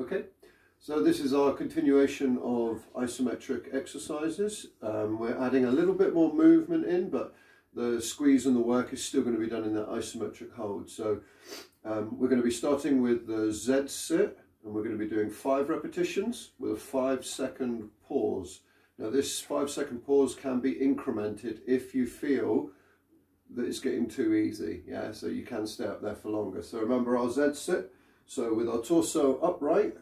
Okay, so this is our continuation of isometric exercises. Um, we're adding a little bit more movement in, but the squeeze and the work is still going to be done in that isometric hold. So um, we're going to be starting with the Z sit, and we're going to be doing five repetitions with a five second pause. Now this five second pause can be incremented if you feel that it's getting too easy. Yeah, so you can stay up there for longer. So remember our Z sit. So with our torso upright,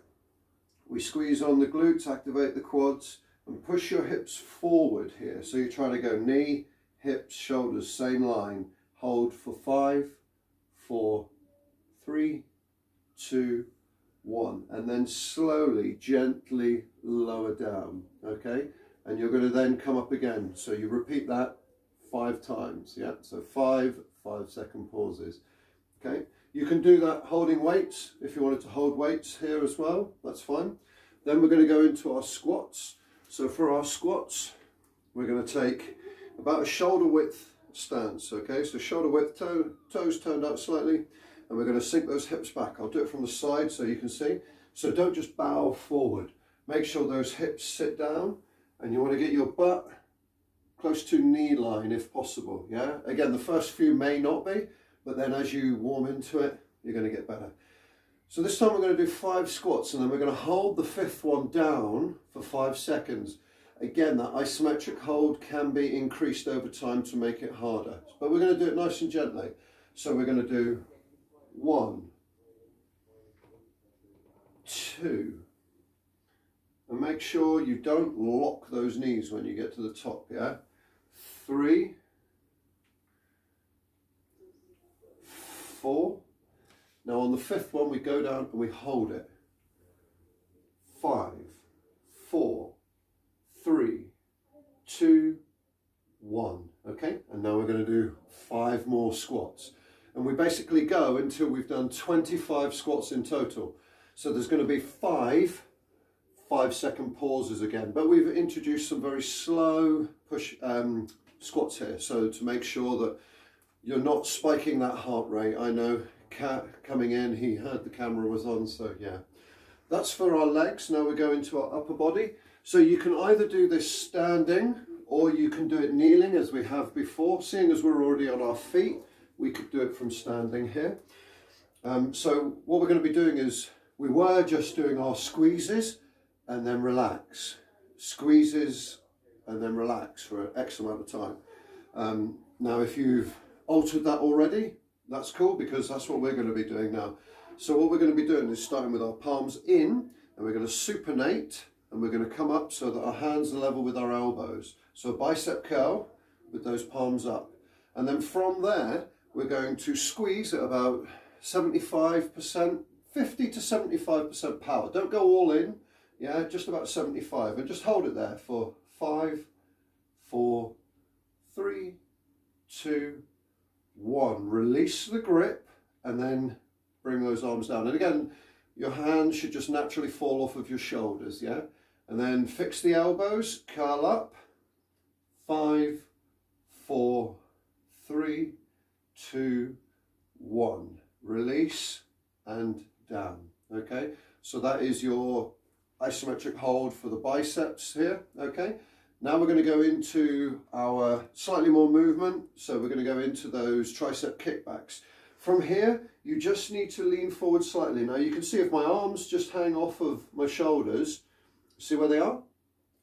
we squeeze on the glutes, activate the quads, and push your hips forward here. So you're trying to go knee, hips, shoulders, same line. Hold for five, four, three, two, one. And then slowly, gently lower down, okay? And you're going to then come up again. So you repeat that five times, yeah? So five, five second pauses, okay? You can do that holding weights. If you wanted to hold weights here as well, that's fine. Then we're going to go into our squats. So for our squats, we're going to take about a shoulder width stance, okay? So shoulder width, toe, toes turned out slightly, and we're going to sink those hips back. I'll do it from the side so you can see. So don't just bow forward. Make sure those hips sit down, and you want to get your butt close to knee line if possible, yeah? Again, the first few may not be, but then as you warm into it, you're going to get better. So this time we're going to do five squats and then we're going to hold the fifth one down for five seconds. Again, that isometric hold can be increased over time to make it harder, but we're going to do it nice and gently. So we're going to do one, two, and make sure you don't lock those knees when you get to the top, yeah? Three, four. Now on the fifth one, we go down and we hold it. Five, four, three, two, one. Okay, and now we're going to do five more squats. And we basically go until we've done 25 squats in total. So there's going to be five five second pauses again, but we've introduced some very slow push um, squats here. So to make sure that you're not spiking that heart rate. I know Cat coming in, he heard the camera was on, so yeah. That's for our legs. Now we go into our upper body. So you can either do this standing or you can do it kneeling as we have before. Seeing as we're already on our feet, we could do it from standing here. Um, so what we're going to be doing is, we were just doing our squeezes and then relax. Squeezes and then relax for an X amount of time. Um, now if you've altered that already, that's cool because that's what we're going to be doing now. So what we're going to be doing is starting with our palms in and we're going to supinate and we're going to come up so that our hands are level with our elbows. So bicep curl with those palms up. And then from there, we're going to squeeze at about 75%, 50 to 75% power. Don't go all in, yeah, just about 75. And just hold it there for five, four, three, two, one, release the grip and then bring those arms down. And again, your hands should just naturally fall off of your shoulders, yeah? And then fix the elbows, curl up. Five, four, three, two, one. Release and down, okay? So that is your isometric hold for the biceps here, okay? Now we're going to go into our slightly more movement. So we're going to go into those tricep kickbacks. From here, you just need to lean forward slightly. Now you can see if my arms just hang off of my shoulders, see where they are?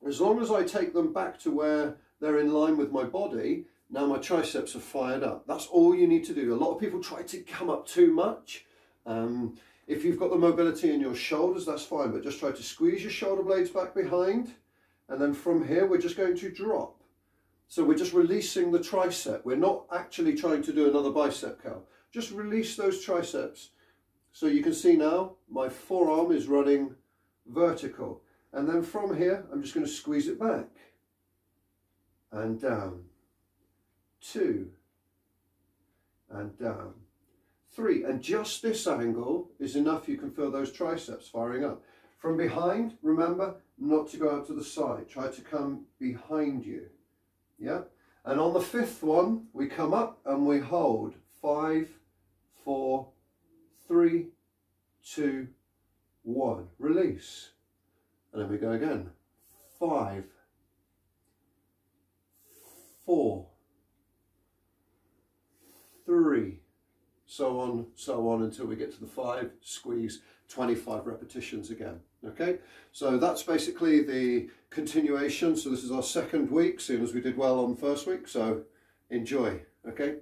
As long as I take them back to where they're in line with my body, now my triceps are fired up. That's all you need to do. A lot of people try to come up too much. Um, if you've got the mobility in your shoulders, that's fine, but just try to squeeze your shoulder blades back behind and then from here, we're just going to drop. So we're just releasing the tricep. We're not actually trying to do another bicep curl. Just release those triceps. So you can see now, my forearm is running vertical. And then from here, I'm just going to squeeze it back. And down. Two. And down. Three. And just this angle is enough. You can feel those triceps firing up. From behind, remember, not to go out to the side. Try to come behind you. Yeah? And on the fifth one, we come up and we hold. Five, four, three, two, one, release. And then we go again. Five, four, three, so on, so on until we get to the five, squeeze, 25 repetitions again. Okay, so that's basically the continuation. So this is our second week, seeing as we did well on the first week. So enjoy, okay?